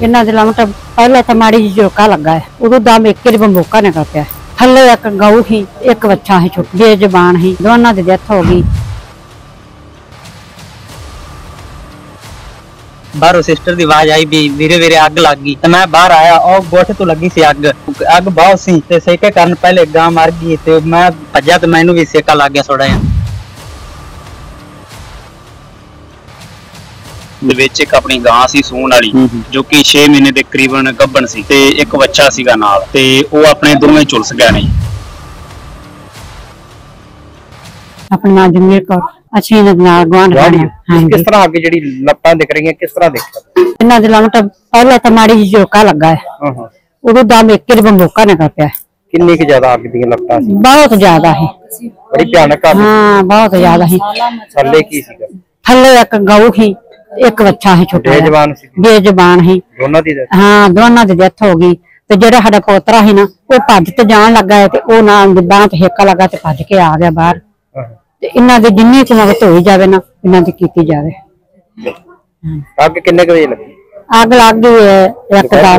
ਇਹਨਾਂ ਦੇ ਲਮਟ ਪਹਿਲਾਂ ਤਾਂ ਮਾੜੀ ਜਿਹੀ ਝੋਕਾ ਲੱਗਾ ਹੈ। ਉਦੋਂ ਦਮ ਇੱਕ ਹੀ ਬੰਬੋਕਾ ਨਿਕਲ ਪਿਆ ਥੱਲੇ ਇੱਕ ਗਊ ਸੀ, ਇੱਕ ਬੱਚਾ ਸੀ, ਛੁੱਟ ਬੇਜ਼ਬਾਨ ਸੀ। ਦੋਨਾਂ ਦੀ ਡੈਥ ਹੋ ਗਈ। ਬਾਹਰੋਂ ਸਿਸਟਰ ਦੀ ਆਵਾਜ਼ ਆਈ ਵੀ ਵੀਰੇ ਵੀਰੇ ਅੱਗ ਲੱਗ ਗਈ। ਤੇ ਮੈਂ ਬਾਹਰ ਆਇਆ, ਉਹ ਗੋਠ ਤੋਂ ਲੱਗੀ ਸੀ ਅੱਗ। ਅੱਗ ਬਹੁਤ ਸੀ ਤੇ ਸੇਕੇ ਕਰਨ ਪਹਿਲੇ ਗਾਂ ਮਰ ਗਈ ਤੇ ਮੈਂ ਭੱਜਿਆ ਤੇ ਮੈਨੂੰ ਵੀ ਸੇਕਾ ਲੱਗ ਗਿਆ ਥੋੜਾ ਜਿਹਾ। ਦੇ ਵਿੱਚ ਇੱਕ ਆਪਣੀ ਗਾਂ ਸੀ ਸੂਣ ਵਾਲੀ ਜੋ ਕਿ 6 ਮਹੀਨੇ ਦੇ ਕਰੀਬਨ ਗੱਭਣ ਸੀ ਤੇ ਇੱਕ ਬੱਚਾ ਸੀਗਾ ਨਾਲ ਤੇ ਉਹ ਆਪਣੇ ਦੋਵੇਂ ਝੁਲਸ ਗਏ ਨੇ। ਆਪਣਾ ਜਮੀਰ ਕੌਰ ਅਸੀਂ ਇਹਨਾਂ ਦੇ ਨਾਲ ਗਵਾਂਢ ਹਾਂਜੀ। ਕਿਸ ਤਰ੍ਹਾਂ ਅੱਗੇ ਜਿਹੜੀ ਲੱਤਾਂ ਦਿਖ ਰਹੀਆਂ ਕਿਸ ਤਰ੍ਹਾਂ ਦੇਖਿਆ? ਇਹਨਾਂ ਦੇ ਲਮਟ ਪਹਿਲਾਂ ਤਾਂ ਮਾੜੀ ਜਿਹੀ ਝੋਕਾ ਲੱਗਾ ਹੈ। ਹਾਂ ਹਾਂ। ਉਦੋਂ ਦਮ ਇੱਕ ਹੀ ਬੰਬੋਕਾ ਨਿਕਲ ਪਿਆ ਕਿੰਨੀ ਕੁ ਜ਼ਿਆਦਾ ਅੱਗ ਦੀਆਂ ਲੱਤਾਂ ਸੀ? ਬਹੁਤ ਜ਼ਿਆਦਾ ਹੈ ਬੜੀ ਭਿਆਨਕ ਅੱਗ। ਹਾਂ ਬਹੁਤ ਜ਼ਿਆਦਾ ਹੈ ਥੱਲੇ ਕੀ ਸੀਗਾ? ਥੱਲੇ ਇੱਕ ਗਊ ਸੀ। ਇੱਕ ਬੱਚਾ ਸੀ ਛੋਟਾ ਜਿਹਾ। ਬੇਜ਼ਬਾਨ ਸੀ। ਬੇਜ਼ਬਾਨ ਸੀ। ਦੋਨਾਂ ਦੀ death? ਹਾਂ ਦੋਨਾਂ ਦੀ ਡੈਥ ਹੋ ਗਈ। ਤੇ ਜਿਹੜਾ ਸਾਡਾ ਪੋਤਰਾ ਸੀ ਨਾ ਉਹ ਭੱਜ ਤੇ ਜਾਣ ਲੱਗਾ ਹੈ ਤੇ ਉਹ ਨਾਲ ਦੀ ਬਾਂਹ ਤੇ ਹੇਕਾ ਲੱਗਾ ਤੇ ਭੱਜ ਕੇ ਆ ਗਿਆ ਬਾਹਰ। ਹਾਂ। ਤੇ ਇਹਨਾਂ ਦੀ ਜਿੰਨੀ ਕੁ ਮਦਦ ਹੋਈ ਜਾਵੇ ਨਾ ਇਹਨਾਂ ਦੀ ਕੀਤੀ ਜਾਵੇ। ਅੱਗ ਕਿੰਨੇ ਕੁ ਵਜੇ ਲੱਗੀ? ਅੱਗ ਲੱਗ ਗਈ ਹੈ ਇੱਕ ਦਾ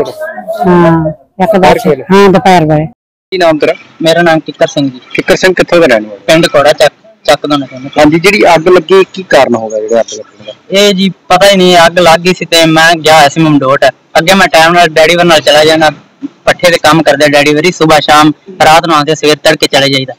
ਹਾਂ ਇੱਕ ਦਾ ਦੁਪਹਿਰ ਵੇਲੇ? ਹਾਂ ਦੁਪਹਿਰ ਵੇਲੇ। ਕੀ ਨਾਮ ਤੇਰਾ? ਮੇਰਾ ਨਾਮ ਕਿੱਕਰ ਸਿੰਘ ਜੀ। ਫਿਕਰ ਸਿੰਘ ਕਿੱਥੋਂ ਦਾ ਰਹਿਣ ਵਾਲਾ? ਪਿੰਡ ਕੋੜਾ ਚੱਕ ਚੱਕ ਦੋ ਨਾ ਕਹਿੰਦੇ ਹਾਂਜੀ ਜਿਹੜੀ ਅੱਗ ਲੱਗੀ ਕੀ ਕਾਰਨ ਹੋਗਾ ਜਿਹੜਾ ਅੱਗ ਲੱਗਣ ਦਾ ਇਹ ਜੀ ਪਤਾ ਹੀ ਨਹੀਂ, ਅੱਗ ਲੱਗ ਗਈ ਸੀ ਤੇ ਮੈਂ ਗਿਆ ਹੋਇਆ ਸੀ ਮਮਡੋਟ। ਅੱਗੇ ਮੈਂ ਟਾਈਮ ਨਾਲ ਡੈਡੀ ਵਰ ਨਾਲ ਚਲਾ ਜਾਣਾ ਪੱਠੇ ਤੇ ਕੰਮ ਕਰਦੇ ਡੈਡੀ ਵਰੀ, ਸਵੇਰ ਸ਼ਾਮ, ਰਾਤ ਨੂੰ ਆਉਂਦੇ ਸਵੇਰ ਤੜਕੇ ਚਲੇ ਜਾਈਦਾ।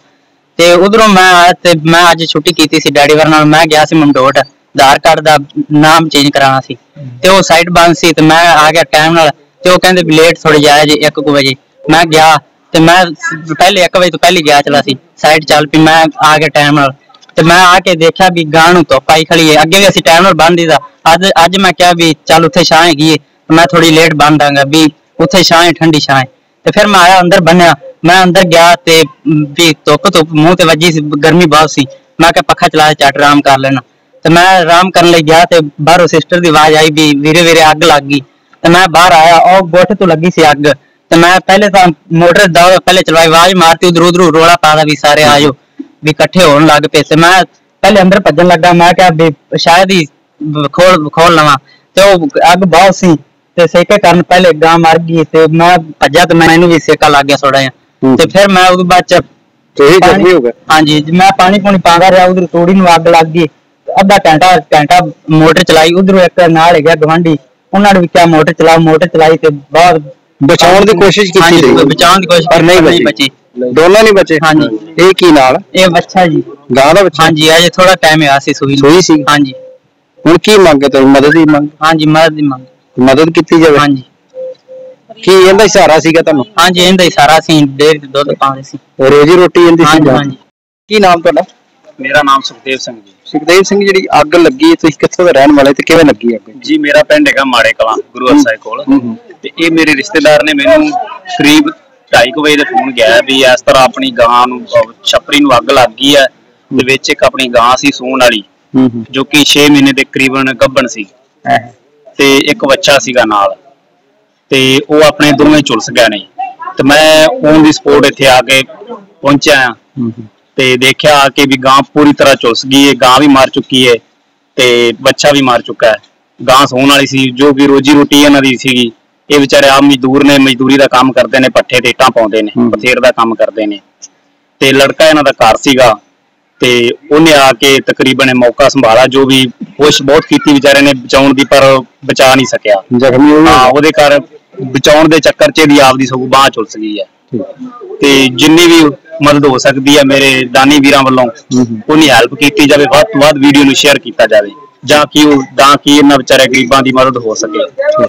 ਤੇ ਉਧਰੋਂ ਮੈਂ ਆਇਆ ਤੇ ਮੈਂ ਅੱਜ ਛੁੱਟੀ ਕੀਤੀ ਸੀ ਡੈਡੀ ਵਰ ਨਾਲ, ਮੈਂ ਗਿਆ ਸੀ ਮਮਡੋਟ। ਆਧਾਰ ਕਾਰਡ ਦਾ ਨਾਮ ਚੇਂਜ ਕਰਾਉਣਾ ਸੀ। ਤੇ ਉਹ ਸਾਈਟ ਬੰਦ ਸੀ ਤੇ ਮੈਂ ਆ ਗਿਆ ਟਾਈਮ ਨਾਲ, ਤੇ ਉਹ ਕਹਿੰਦੇ ਵੀ ਲੇਟ ਥੋੜੀ ਜਾਇਆ ਜੀ 1 ਵਜੇ। ਮੈਂ ਗਿਆ ਤੇ ਮੈਂ ਸ- ਪਹਿਲੇ 1 ਵਜੇ ਤੋਂ ਪਹਿਲੇ ਗਿਆ ਚਲਾ ਸੀ। ਸਾਈਟ ਚੱਲ ਪਈ, ਮੈਂ ਆ ਗਿਆ ਟਾਈਮ ਨਾਲ। ਤੇ ਮੈਂ ਆ ਕੇ ਦੇਖਿਆ ਵੀ ਗਾਂ ਨੂੰ ਧੁੱਪ ਆਈ ਖੜੀ ਹੈ ਅੱਗੇ ਵੀ ਅਸੀਂ ਟਾਈਮ ਨਾਲ ਬੰਦ ਦੀਦਾ ਅੱਜ ਅੱਜ ਮੈਂ ਕਿਹਾ ਵੀ ਚੱਲ ਉੱਥੇ ਛਾਂ ਹੈਗੀ ਹੈ ਤੇ ਮੈਂ ਥੋੜੀ ਲੇਟ ਬੰਦ ਦਾਂਗਾ ਵੀ ਉੱਥੇ ਛਾਂ ਹੈ ਠੰਡੀ ਛਾਂ ਹੈ ਤੇ ਫਿਰ ਮੈਂ ਆਇਆ ਅੰਦਰ ਬੰਨਿਆ। ਮੈਂ ਅੰਦਰ ਗਿਆ ਤੇ ਮ, ਵੀ ਧੁੱਪ ਧੁੱਪ ਮੂੰਹ ਤੇ ਵੱਜੀ ਸੀ ਗਰਮੀ ਬਹੁਤ ਸੀ। ਮੈਂ ਕਿਹਾ ਪੱਖਾ ਚਲਾ ਕੇ ਝੱਟ ਆਰਾਮ ਕਰ ਲੈਣਾ। ਤੇ ਮੈਂ ਆਰਾਮ ਕਰਨ ਲਈ ਗਿਆ ਤੇ ਬਾਹਰੋਂ ਸਿਸਟਰ ਦੀ ਆਵਾਜ਼ ਆਈ ਵੀ ਵੀਰੇ ਵੀਰੇ ਅੱਗ ਲੱਗ ਗਈ। ਤੇ ਮੈਂ ਬਾਹਰ ਆਇਆ ਉਹ ਗੋਠ ਤੋਂ ਲੱਗੀ ਸੀ ਅੱਗ। ਤੇ ਮੈਂ ਪਹਿਲੇ ਤਾਂ ਮੋਟਰ ਦਾ ਪਹਿਲੇ ਚਲਵਾਈ ਆਵਾਜ਼ ਮਾਰਤੀ ਉਧਰ ਉਧਰ ਰੋਲਾ ਪਾਦਾ ਵੀ ਸਾਰੇ ਆਜੋ ਵੀ ਇਕੱਠੇ ਹੋਣ ਲੱਗ ਪਏ ਤੇ ਮੈਂ ਪਹਿਲੇ ਅੰਦਰ ਭੱਜਣ ਲੱਗਾ ਮੈਂ ਕਿਹਾ ਵੀ ਸ਼ਾਇਦ ਹੀ ਖੋਲ ਖੋਲ ਲਵਾਂ। ਤੇ ਉਹ ਅੱਗ ਬਹੁਤ ਸੀ ਤੇ ਸੇਕੇ ਕਾਰਨ ਪਹਿਲੇ ਗਾਂ ਮਰ ਗਈ ਤੇ ਮੈਂ ਭੱਜਿਆ ਤੇ ਮੈਨੂੰ ਵੀ ਸੇਕਾ ਲੱਗ ਗਿਆ ਥੋੜਾ ਜਿਹਾ। ਤੇ ਫਿਰ ਮੈਂ ਉਹਦੇ ਬਾਅਦ ਚ ਤੇ ਇਹ ਜ਼ਖਮੀ ਹੋ ਗਿਆ ਹਾਂਜੀ ਮੈਂ ਪਾਣੀ ਪੂਣੀ ਪਾਉਂਦਾ ਰਿਹਾ ਉਧਰ ਤੋੜੀ ਨੂੰ ਅੱਗ ਲੱਗ ਗਈ। ਅੱਧਾ ਘੰਟਾ ਘੰਟਾ ਮੋਟਰ ਚਲਾਈ ਉਧਰੋਂ ਇੱਕ ਨਾਲ ਹੈਗਾ ਗਵਾਂਢੀ ਉਹਨਾਂ ਨੇ ਵੀ ਕਿਹਾ ਮੋਟਰ ਚਲਾਓ ਮੋਟਰ ਚਲਾਈ ਤੇ ਬਹੁਤ ਬਚਾਉਣ ਦੀ ਕੋਸ਼ਿਸ਼ ਕੀਤੀ। ਬਚਾਉਣ ਦੀ ਕੋਸ਼ਿਸ਼ ਪਰ ਨਹੀਂ ਬਚੀ। ਦੋਨੋਂ ਨਹੀਂ ਬਚੇ? ਹਾਂਜੀ। ਇਹ ਕੀ ਨਾਲ? ਇਹ ਬੱਚਾ ਜੀ। ਗਾਂ ਦਾ ਬੱਚਾ? ਹਾਂਜੀ ਅਜੇ ਥੋੜਾ ਟਾਈਮ ਆ ਸੀ ਸੂਈ ਨੂੰ। ਸੂਈ ਸੀ? ਹਾਂਜੀ। ਹੁਣ ਕੀ ਮੰਗੇ ਤੇ ਮਦਦ ਦੀ ਮੰਗ? ਹਾਂਜੀ ਮਦਦ ਦੀ ਮੰਗ। ਮਦਦ ਕੀਤੀ ਜਾਵੇ? ਹਾਂਜੀ। ਕੀ ਇਹਦਾ ਹੀ ਸਹਾਰਾ ਸੀਗਾ ਤੁਹਾਨੂੰ? ਹਾਂਜੀ ਇਹਦਾ ਹੀ ਸਾਰਾ ਸੀ ਡੇਢ ਤੇ ਦੁੱਧ ਪਾਉਂਦੇ ਸੀ। ਰੋਜੀ ਰੋਟੀ ਇਹਦੀ ਸੀ ਹਾਂਜੀ ਜਾਂ- ਹਾਂਜੀ। ਕੀ ਨਾਮ ਤੁਹਾਡਾ? ਮੇਰਾ ਨਾਮ ਸੁਖਦੇਵ ਸਿੰਘ ਜੀ। ਸੁਖਦੇਵ ਸਿੰਘ ਜਿਹੜੀ ਅੱਗ ਲੱਗੀ ਤੁਸੀਂ ਕਿੱਥੋਂ ਦੇ ਰਹਿਣ ਵਾਲੇ ਤੇ ਕਿਵੇਂ ਲੱਗੀ ਅੱਗ? ਜੀ ਮੇਰਾ ਪਿੰਡ ਹੈਗਾ ਮਾੜੇ ਕਲਾਂ ਗੁਰੂ ਹਰਸਾਏ ਕੋਲ। ਤੇ ਇਹ ਮੇਰੇ ਰਿਸ਼ਤੇਦਾਰ ਨੇ ਮੈਨੂੰ ਕਰੀਬ 2:30 ਵਜੇ ਦੇ ਫੋਨ ਗਿਆ ਵੀ ਇਸ ਤਰ੍ਹਾਂ ਆਪਣੀ ਗਾਂ ਨੂੰ ਛਪਰੀ ਨੂੰ ਅੱਗ ਲੱਗ ਗਈ ਹੈ ਤੇ ਵਿੱਚ ਇੱਕ ਆਪਣੀ ਗਾਂ ਸੀ ਸੂਣ ਵਾਲੀ ਜੋ ਕਿ 6 ਮਹੀਨੇ ਦੇ ਕਰੀਬਨ ਗੱਭਣ ਸੀ। ਤੇ ਇੱਕ ਬੱਚਾ ਸੀਗਾ ਨਾਲ। ਤੇ ਉਹ ਆਪਣੇ ਦੋਵੇਂ ਝੁਲਸ ਗਏ ਨੇ। ਤੇ ਮੈਂ ਔਨ ਦੀ ਸਪੋਰਟ ਇੱਥੇ ਆ ਕੇ ਪਹੁੰਚਿਆ ਆ ਤੇ ਦੇਖਿਆ ਆ ਕੇ ਵੀ ਗਾਂ ਪੂਰੀ ਤਰ੍ਹਾਂ ਝੁਲਸ ਗਈ ਹੈ ਗਾਂ ਵੀ ਮਾਰ ਚੁੱਕੀ ਹੈ ਤੇ ਬੱਚਾ ਵੀ ਮਾਰ ਚੁੱਕਾ ਹੈ। ਗਾਂ ਸੌਣ ਵਾਲੀ ਸੀ ਜੋ ਕਿ ਰੋਜੀ ਰੋਟੀ ਇਹਨਾਂ ਦੀ ਸੀਗੀ। ਇਹ ਵਿਚਾਰੇ ਆਪ ਮਜ਼ਦੂਰ ਨੇ ਮਜ਼ਦੂਰੀ ਦਾ ਕੰਮ ਕਰਦੇ ਨੇ ਪੱਠੇ ਤੇ ਇੱਟਾਂ ਪਾਉਂਦੇ ਨੇ। ਬਥੇਰ ਦਾ ਕੰਮ ਕਰਦੇ ਨੇ। ਤੇ ਲੜਕਾ ਇਹਨਾਂ ਦਾ ਘਰ ਸੀਗਾ ਤੇ ਉਹਨੇ ਆ ਕੇ ਤਕਰੀਬਨ ਇਹ ਮੌਕਾ ਸੰਭਾਲਾ ਜੋ ਵੀ ਕੋਸ਼ਿਸ਼ ਬਹੁਤ ਕੀਤੀ ਵਿਚਾਰੇ ਨੇ ਬਚਾਉਣ ਦੀ ਪਰ ਬਚਾ ਨਹੀਂ ਸਕਿਆ। ਜ਼ਖਮੀ ਹਾਂ ਉਹਦੇ ਘਰ ਬਚਾਉਣ ਦੇ ਚੱਕਰ 'ਚ ਇਹਦੀ ਆਪਦੀ ਸਗੋਂ ਬਾਹ ਝੁਲਸ ਗਈ ਹੈ। ਤੇ ਜਿੰਨੀ ਵੀ ਮਦਦ ਹੋ ਸਕਦੀ ਹੈ ਮੇਰੇ ਦਾਨੀ ਵੀਰਾਂ ਵੱਲੋਂ। ਉਹਨੀ ਹੈਲਪ ਕੀਤੀ ਜਾਵੇ ਵੱਧ ਤੋਂ ਵੱਧ ਵੀਡੀਓ ਨੂੰ ਸ਼ੇਅਰ ਕੀਤਾ ਜਾਵੇ ਜਾਂ ਕਿ ਉਹ ਤਾਂ ਕਿ ਇਹਨਾਂ ਵਿਚਾਰੇ ਗਰੀਬਾਂ ਦੀ ਮਦਦ ਹੋ ਸਕੇ।